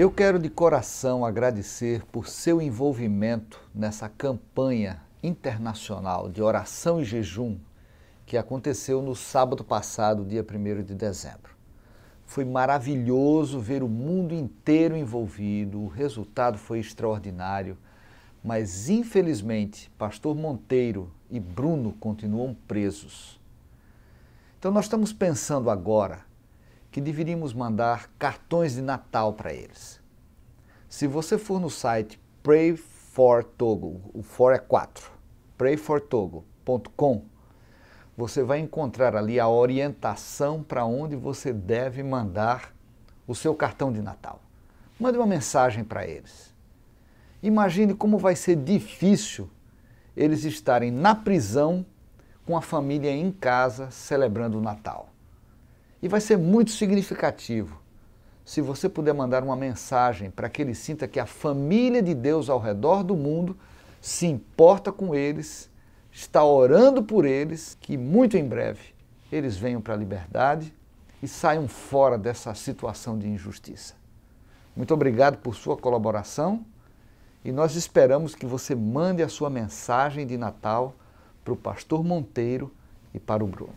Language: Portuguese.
Eu quero de coração agradecer por seu envolvimento nessa campanha internacional de oração e jejum que aconteceu no sábado passado, dia 1 de dezembro. Foi maravilhoso ver o mundo inteiro envolvido, o resultado foi extraordinário, mas infelizmente, Pastor Monteiro e Bruno continuam presos. Então, nós estamos pensando agora que deveríamos mandar cartões de Natal para eles. Se você for no site Pray for Togo, o for é 4, prayfortogo.com, você vai encontrar ali a orientação para onde você deve mandar o seu cartão de Natal. Mande uma mensagem para eles. Imagine como vai ser difícil eles estarem na prisão com a família em casa celebrando o Natal. E vai ser muito significativo se você puder mandar uma mensagem para que ele sinta que a família de Deus ao redor do mundo se importa com eles está orando por eles, que muito em breve eles venham para a liberdade e saiam fora dessa situação de injustiça. Muito obrigado por sua colaboração e nós esperamos que você mande a sua mensagem de Natal para o pastor Monteiro e para o Bruno.